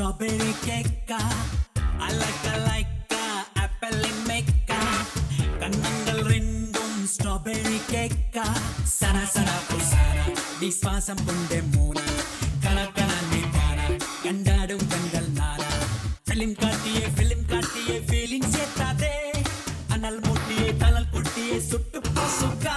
Strawberry கேக்கா அலக்க Lyca apple மேக்கா கண்ணங்கள் ரெண்டும் ஸ்ட்ராபெரி கேக்கா சன சன புசான விஸ்வாசம் உண்டே மூன? கணக்கன நீதான கண்டாடும் கண்கள் நானா? ஃபிலிம் காட்டியே ஃபிலிம் காட்டியே ஃபீலிங் சேர்த்தாதே அனல் மூட்டியே தனல் கொட்டியே சுட்டு பசுக்கா?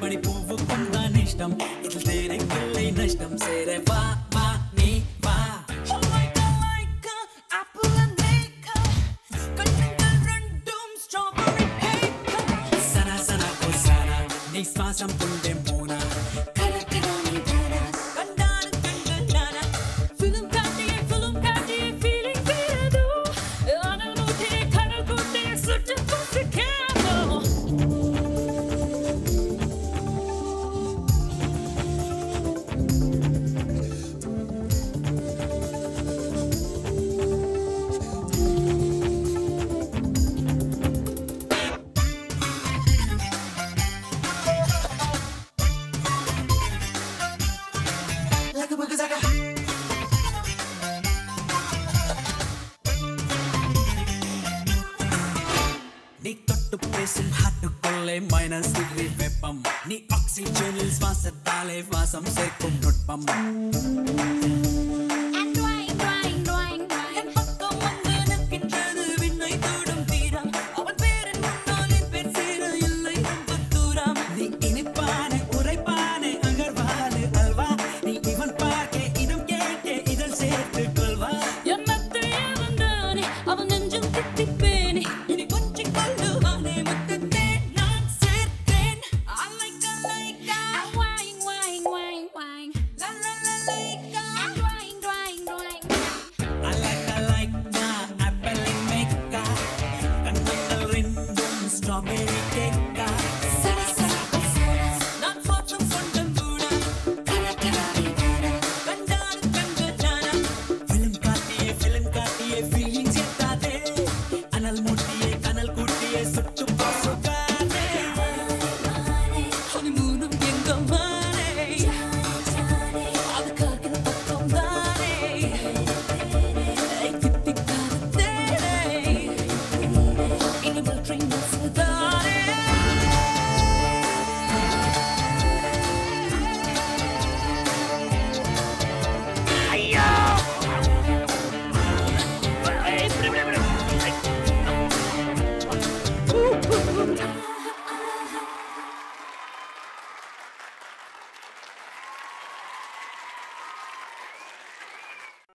பனிப்பூவுக்கும் தான் இஷ்டம் இதில் தேரைக்கில்லை நஷ்டம் சேர வா வா நீ வா நீ சுவாசம் கொண்டே போனா நீ தொட்டு பேசும் ஹாட்டுக்குள்ளே மைனஸ் டிகிரி வெப்பம். நீ ஆக்சிஜனில் சுவாசத்தாலே வாசம் சேர்க்கும் நுட்பம். me.